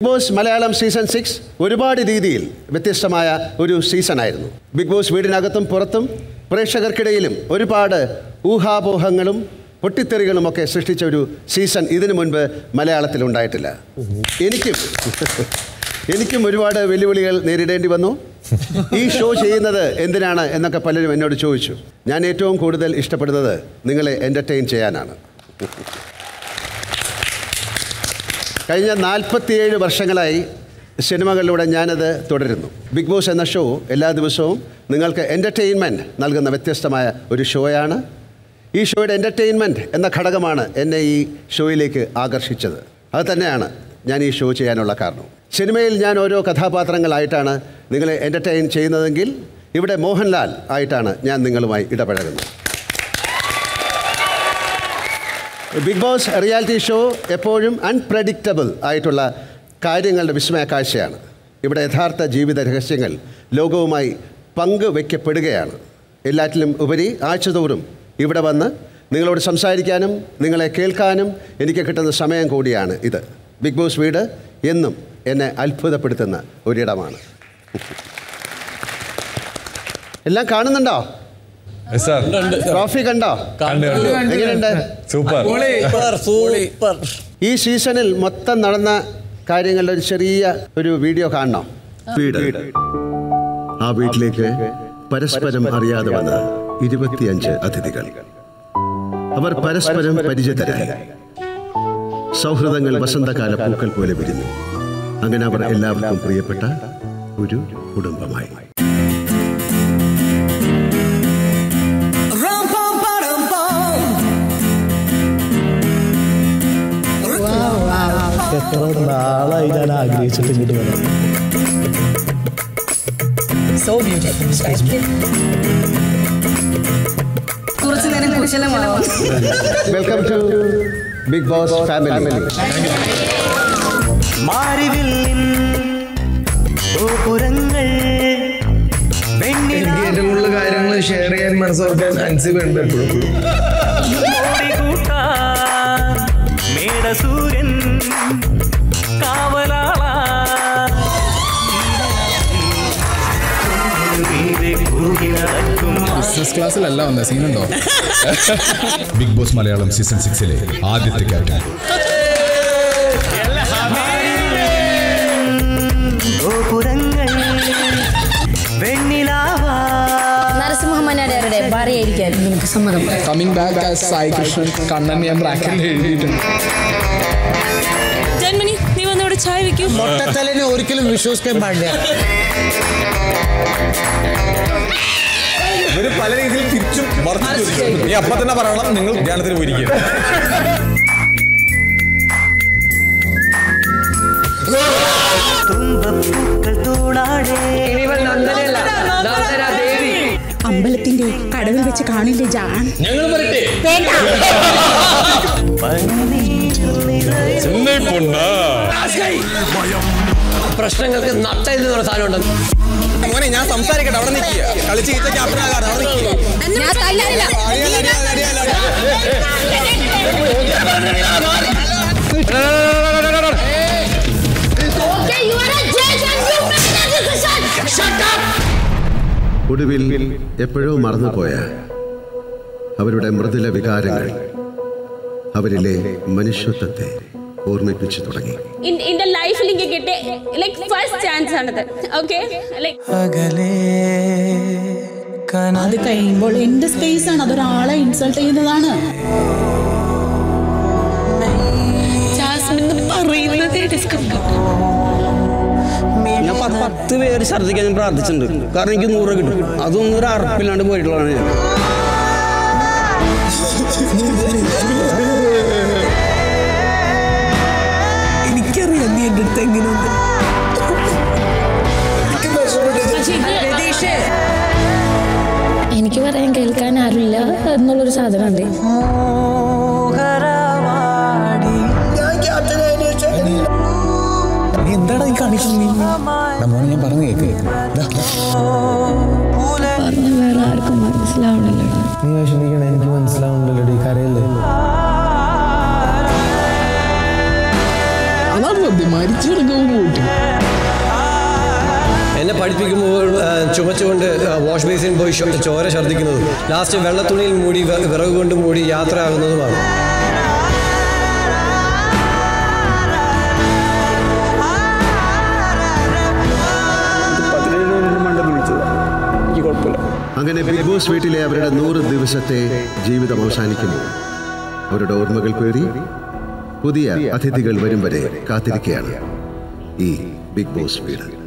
Big boss Malayalam season six ഒരുപാട് രീതിയിൽ വ്യത്യസ്തമായ ഒരു സീസൺ ആയിരുന്നു ബിഗ് ബോസ് വീടിനകത്തും പുറത്തും പ്രേക്ഷകർക്കിടയിലും ഒരുപാട് ഊഹാപോഹങ്ങളും പൊട്ടിത്തെറികളുമൊക്കെ സൃഷ്ടിച്ച ഒരു സീസൺ ഇതിനു മുൻപ് മലയാളത്തിൽ ഉണ്ടായിട്ടില്ല. എനിക്കും എനിക്കും ഒരുപാട് വെല്ലുവിളികൾ നേരിടേണ്ടി വന്നു. ഈ ഷോ ചെയ്യുന്നത് എന്തിനാണ് എന്നൊക്കെ പലരും എന്നോട് ചോദിച്ചു. ഞാൻ ഏറ്റവും കൂടുതൽ ഇഷ്ടപ്പെടുന്നത് നിങ്ങളെ എന്റർടൈൻ ചെയ്യാനാണ്. കഴിഞ്ഞ നാൽപ്പത്തിയേഴ് വർഷങ്ങളായി സിനിമകളിലൂടെ ഞാനത് തുടരുന്നു. ബിഗ് ബോസ് എന്ന ഷോ എല്ലാ ദിവസവും നിങ്ങൾക്ക് എന്റർടൈൻമെന്റ് നൽകുന്ന വ്യത്യസ്തമായ ഒരു ഷോയാണ്. ഈ ഷോയുടെ എന്റർടൈൻമെന്റ് എന്ന ഘടകമാണ് എന്നെ ഈ ഷോയിലേക്ക് ആകർഷിച്ചത്. അത് തന്നെയാണ് ഞാൻ ഈ ഷോ ചെയ്യാനുള്ള കാരണം. സിനിമയിൽ ഞാൻ ഓരോ കഥാപാത്രങ്ങളായിട്ടാണ് നിങ്ങളെ എന്റർടൈൻ ചെയ്യുന്നതെങ്കിൽ ഇവിടെ മോഹൻലാൽ ആയിട്ടാണ് ഞാൻ നിങ്ങളുമായി ഇടപഴകുന്നത്. ബിഗ് ബോസ് റിയാലിറ്റി ഷോ എപ്പോഴും അൺപ്രഡിക്റ്റബിൾ ആയിട്ടുള്ള കാര്യങ്ങളുടെ വിസ്മയ കാഴ്ചയാണ്. ഇവിടെ യഥാർത്ഥ ജീവിത രഹസ്യങ്ങൾ ലോകവുമായി പങ്കുവെക്കപ്പെടുകയാണ്. എല്ലാറ്റിലും ഉപരി ആഴ്ചതോറും ഇവിടെ വന്ന് നിങ്ങളോട് സംസാരിക്കാനും നിങ്ങളെ കേൾക്കാനും എനിക്ക് കിട്ടുന്ന സമയം കൂടിയാണ് ഇത്. ബിഗ് ബോസ് വീട് എന്നും എന്നെ അത്ഭുതപ്പെടുത്തുന്ന ഒരിടമാണ്. എല്ലാം കാണുന്നുണ്ടോ? ട്രോഫി കണ്ടോ? എങ്ങനെയുണ്ട്? സൂപ്പർ. സൂപ്പർ ഈ സീസണിൽ മൊത്തം നടന്ന കാര്യങ്ങളുടെ ഒരു ചെറിയ ഒരു വീഡിയോ കാണണം. വീട്. ആ വീട്ടിലേക്ക് പരസ്പരം അറിയാതെ വന്ന ഇരുപത്തിയഞ്ച് അതിഥികൾ. അവർ പരസ്പരം പരിചിതരായി. സൗഹൃദങ്ങൾ വസന്തകാല പൂക്കൾ പോലെ വിരുന്നു അങ്ങനെ അവർ എല്ലാവർക്കും പ്രിയപ്പെട്ട ഒരു കുടുംബമായി. എത്ര നാളായി ഞാൻ ആഗ്രഹിച്ചിട്ട് ഇങ്ങോട്ട് കുശലമാവാം welcome to big boss family മാറിവിൽ ഗോപുരങ്ങൾ എനിക്ക് ഏറ്റവും കൂടുതൽ കാര്യങ്ങൾ ഷെയർ ചെയ്യാൻ മനസ്സോർക്കാൻ അൻസിബ് ഉണ്ട്. എപ്പോഴും ഓടിക്കൂട്ടാൻ ബിസിനസ് ക്ലാസ്സിലല്ല വന്ന സീനുണ്ടോ ബിഗ് ബോസ് മലയാളം സീസൺ സിക്സിലെ ആദ്യത്തെ ക്യാപ്റ്റൻ ഗോപുരങ്ങൾ വെണ്ണിലാവാ നരസിംഹമ്മനാരുടെ ഭാര്യയായിരിക്കാൻ എനിക്ക് സമ്മതം. Coming back as Sai Krishnan Kannan ഞാൻ ബ്രാക്കറ്റിൽ എഴുതിയിട്ടുണ്ട്. ജന്മനി നീ വന്നിവിടെ ചായ വെക്കൂ. മൊട്ടത്തലിനെ ഒരിക്കലും വിശ്വസിക്കാൻ പാടില്ല. ഇവർ പല രീതിയിൽ തിരിച്ചും മറിച്ചും നീ അപ്പൊ തന്നെ പറയണം നിങ്ങൾ ധ്യാനത്തിന് പോയിരിക്കും അമ്പലത്തിന്റെ കടവിൽ വെച്ച് കാണില്ലേ ജാൻ? പ്രശ്നങ്ങൾക്ക് നട്ടെന്ന് പറഞ്ഞ സാധനം ഉണ്ടെന്ന് മോനെ ഞാൻ സംസാരിക്കട്ടെ അവിടെ നിൽക്കുക കളിച്ച് ഈച്ച ക്യാപ്റ്റൻ അവിടെ ഒടുവിൽ എപ്പോഴോ മറന്നുപോയ അവരുടെ മൃദുല വികാരങ്ങൾ അവരിലെ മനുഷ്യത്വത്തെ ഓർമ്മിപ്പിച്ചു തുടങ്ങി. എനിക്ക് കിട്ടിയ ലൈക് ഫസ്റ്റ് ചാൻസ് ആണത്. ഓക്കെ ലൈക് അത് കഴിയുമ്പോൾ എന്റെ സ്പേസ് ആണ്. അതൊരാളെ ഇൻസൾട്ട് ചെയ്യുന്നതാണ്. ഞാൻ പത്ത് പത്ത് പേര് ഛർദ്ദിക്കാൻ ഞാൻ പ്രാർത്ഥിച്ചിട്ടുണ്ട്. കാരണം എനിക്ക് നൂറ് കിട്ടും. അതൊന്നും ഒരു അറപ്പില്ലാണ്ട് പോയിട്ടുള്ളതാണ് ഞാൻ. പറയാൻ ആരുമില്ല എന്നുള്ളൊരു സാധനമുണ്ട്. നീ കാണിക്കുന്നത് മോനെ ഞാൻ പറഞ്ഞു കേക്ക്. ദാ, പറഞ്ഞ വേറെ ആർക്കും മനസ്സിലാവണില്ലടാ. നീ വിഷമിക്കണ എനിക്ക് മനസ്സിലാവുന്നുണ്ടല്ലോ കരയല്ലേ അതാണ് സത്യം മരിച്ചു കിടക്കുമ്പോൾ പോയിട്ട് എന്നെ പഠിപ്പിക്കുമ്പോൾ ചുമച്ചുകൊണ്ട് വാഷ് ബേസിൻ പോയി ചോര ഛർദ്ദിക്കുന്നതും. ലാസ്റ്റ് വെള്ളത്തുണിയിൽ മൂടി വിറക് കൊണ്ട് മൂടി യാത്ര ആകുന്നതുമാണ് അങ്ങനെ ബിഗ് ബോസ് വീട്ടിലെ അവരുടെ നൂറ് ദിവസത്തെ ജീവിതം അവസാനിക്കുന്നു. അവരുടെ ഓർമ്മകൾ പേറി പുതിയ അതിഥികൾ വരും വരെ കാത്തിരിക്കുകയാണ് ഈ ബിഗ് ബോസ് വീട്.